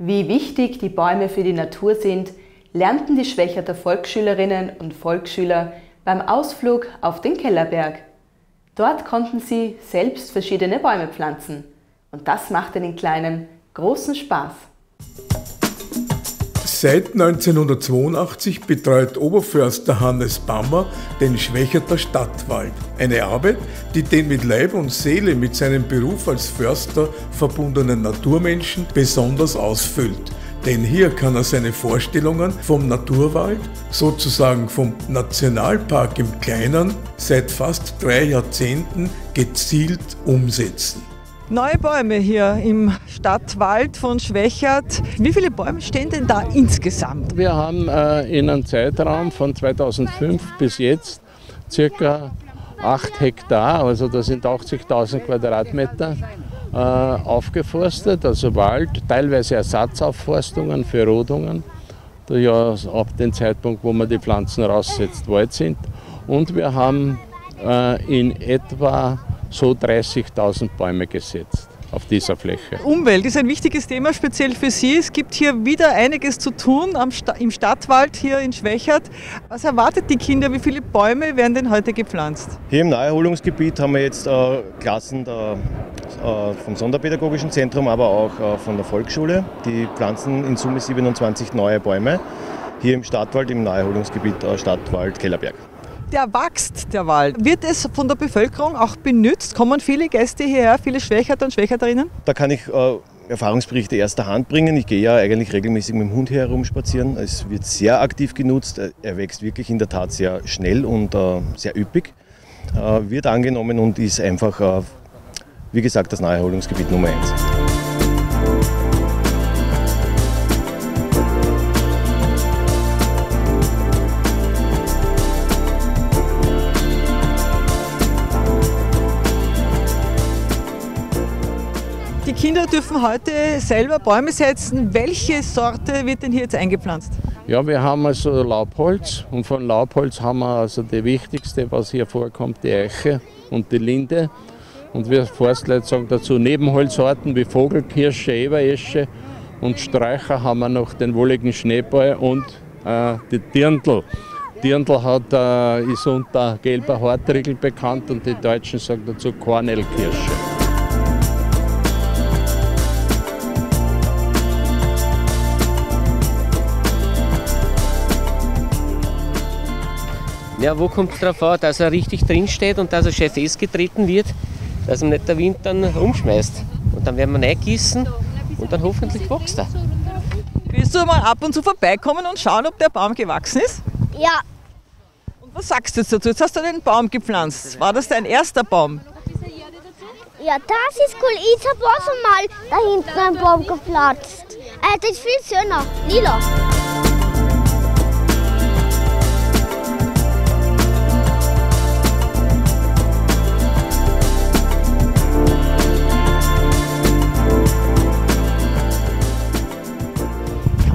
Wie wichtig die Bäume für die Natur sind, lernten die Schwächerter Volksschülerinnen und Volksschüler beim Ausflug auf den Kellerberg. Dort konnten sie selbst verschiedene Bäume pflanzen. Und das machte den Kleinen großen Spaß. Seit 1982 betreut Oberförster Hannes Bammer den Schwächerter Stadtwald. Eine Arbeit, die den mit Leib und Seele mit seinem Beruf als Förster verbundenen Naturmenschen besonders ausfüllt. Denn hier kann er seine Vorstellungen vom Naturwald, sozusagen vom Nationalpark im Kleinen, seit fast drei Jahrzehnten gezielt umsetzen. Neue Bäume hier im Stadtwald von Schwächert. Wie viele Bäume stehen denn da insgesamt? Wir haben äh, in einem Zeitraum von 2005 bis jetzt circa 8 Hektar, also das sind 80.000 Quadratmeter, äh, aufgeforstet, also Wald, teilweise Ersatzaufforstungen für Rodungen, die ja ab dem Zeitpunkt, wo man die Pflanzen raussetzt, Wald sind. Und wir haben äh, in etwa so 30.000 Bäume gesetzt auf dieser Fläche. Umwelt ist ein wichtiges Thema, speziell für Sie. Es gibt hier wieder einiges zu tun Sta im Stadtwald hier in Schwächert. Was erwartet die Kinder? Wie viele Bäume werden denn heute gepflanzt? Hier im Naherholungsgebiet haben wir jetzt äh, Klassen der, äh, vom Sonderpädagogischen Zentrum, aber auch äh, von der Volksschule. Die pflanzen in Summe 27 neue Bäume hier im Stadtwald, im Naherholungsgebiet äh, Stadtwald Kellerberg der wächst, der Wald. Wird es von der Bevölkerung auch benutzt? Kommen viele Gäste hierher, viele Schwächerter und Schwächerterinnen? Da kann ich äh, Erfahrungsberichte erster Hand bringen. Ich gehe ja eigentlich regelmäßig mit dem Hund hier herumspazieren. Es wird sehr aktiv genutzt. Er wächst wirklich in der Tat sehr schnell und äh, sehr üppig. Äh, wird angenommen und ist einfach, äh, wie gesagt, das Naherholungsgebiet Nummer eins. Kinder dürfen heute selber Bäume setzen. Welche Sorte wird denn hier jetzt eingepflanzt? Ja, wir haben also Laubholz und von Laubholz haben wir also die wichtigste, was hier vorkommt, die Eiche und die Linde. Und wir Forstleute sagen dazu Nebenholzarten wie Vogelkirsche, Eberesche und Sträucher haben wir noch den wolligen Schneeball und äh, die Dirndl. Dirndl hat, äh, ist unter gelber Hartriegel bekannt und die Deutschen sagen dazu Kornelkirsche. Ja, wo kommt es darauf an, dass er richtig drinsteht und dass er schön festgetreten wird, dass ihm nicht der Wind dann umschmeißt. Und dann werden wir reingießen und dann hoffentlich wächst er. Willst du mal ab und zu vorbeikommen und schauen, ob der Baum gewachsen ist? Ja. Und was sagst du jetzt dazu? Jetzt hast du den Baum gepflanzt. War das dein erster Baum? Ja, das ist cool. Ich habe auch schon mal da hinten einen Baum gepflanzt. Äh, das ist viel schöner. Lila.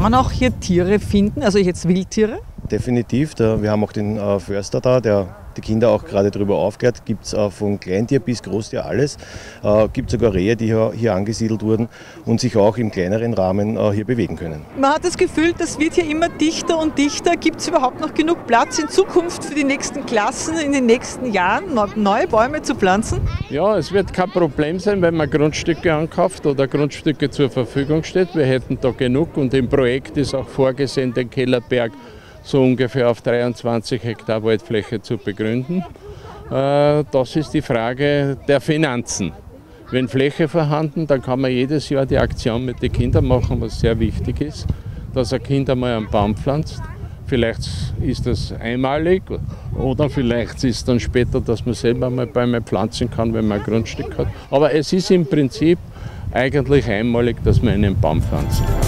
Man auch hier Tiere finden, also jetzt Wildtiere? Definitiv. wir haben auch den äh, Förster da, der die Kinder auch gerade darüber aufklärt. Gibt es äh, von Kleintier bis Großtier alles. Äh, Gibt sogar Rehe, die hier, hier, angesiedelt wurden und sich auch im kleineren Rahmen äh, hier bewegen können. Man hat das Gefühl, das wird hier immer dichter und dichter. Gibt es überhaupt noch genug Platz in Zukunft für die nächsten Klassen, in den nächsten Jahren neue Bäume zu pflanzen? Ja, es wird kein Problem sein, wenn man Grundstücke ankauft oder Grundstücke zur Verfügung steht. Wir hätten da genug und im Projekt ist auch vorgesehen, den Kellerberg so ungefähr auf 23 Hektar Waldfläche zu begründen. Äh, das ist die Frage der Finanzen. Wenn Fläche vorhanden, dann kann man jedes Jahr die Aktion mit den Kindern machen, was sehr wichtig ist, dass ein Kind einmal einen Baum pflanzt. Vielleicht ist das einmalig oder vielleicht ist dann später, dass man selber mal Bäume pflanzen kann, wenn man ein Grundstück hat. Aber es ist im Prinzip eigentlich einmalig, dass man einen Baum pflanzen kann.